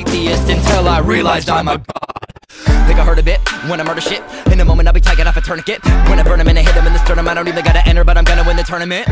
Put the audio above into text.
atheist until I realized I'm a god. Think I heard a bit when I murder shit. In a moment, I'll be taking off a tourniquet. When I burn him and I hit him in the sternum, I don't even gotta enter, but I'm gonna win the tournament.